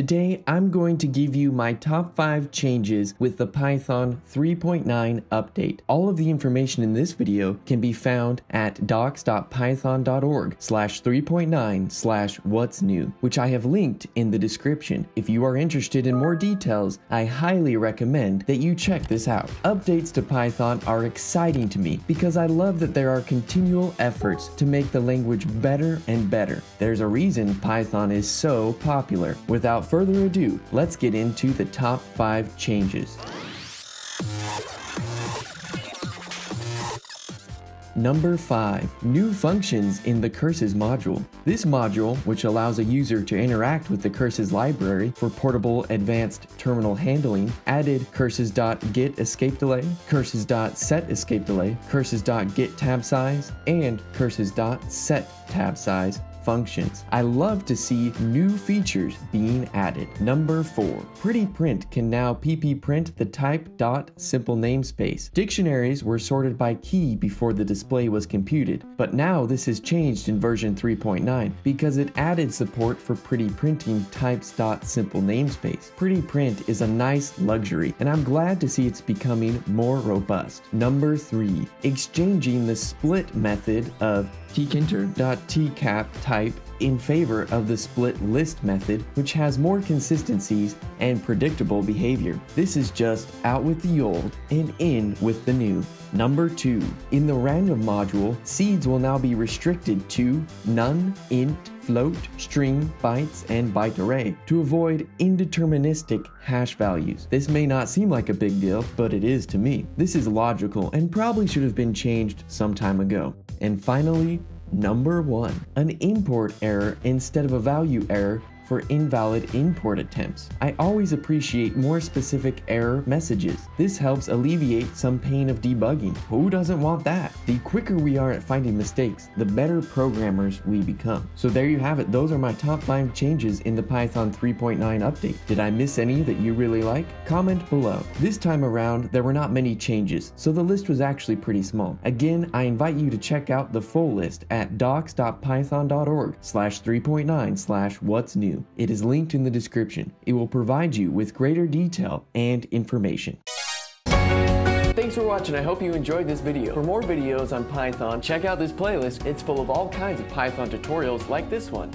Today, I'm going to give you my top 5 changes with the Python 3.9 update. All of the information in this video can be found at docs.python.org slash 3.9 slash what's new, which I have linked in the description. If you are interested in more details, I highly recommend that you check this out. Updates to Python are exciting to me because I love that there are continual efforts to make the language better and better. There's a reason Python is so popular. Without further ado, let's get into the top 5 changes. Number 5. New functions in the Curses module. This module, which allows a user to interact with the Curses library for portable advanced terminal handling, added curses.get escape delay, curses.set escape delay, curses.get tab size, and curses.set tab size functions. I love to see new features being added. Number 4. Pretty Print can now pp print the type dot simple namespace. Dictionaries were sorted by key before the display was computed, but now this has changed in version 3.9 because it added support for pretty printing types dot simple namespace. Pretty Print is a nice luxury, and I'm glad to see it's becoming more robust. Number 3. Exchanging the split method of tkinter.Tkapp type in favor of the split list method, which has more consistencies and predictable behavior. This is just out with the old and in with the new. Number 2. In the random module, seeds will now be restricted to none, int, float, string, bytes, and byte array to avoid indeterministic hash values. This may not seem like a big deal, but it is to me. This is logical and probably should have been changed some time ago. And finally, number one, an import error instead of a value error for invalid import attempts. I always appreciate more specific error messages. This helps alleviate some pain of debugging. Who doesn't want that? The quicker we are at finding mistakes, the better programmers we become. So there you have it. Those are my top 5 changes in the Python 3.9 update. Did I miss any that you really like? Comment below. This time around, there were not many changes, so the list was actually pretty small. Again, I invite you to check out the full list at docs.python.org slash 3.9 slash what's new. It is linked in the description. It will provide you with greater detail and information. Thanks for watching. I hope you enjoyed this video. For more videos on Python, check out this playlist. It's full of all kinds of Python tutorials like this one.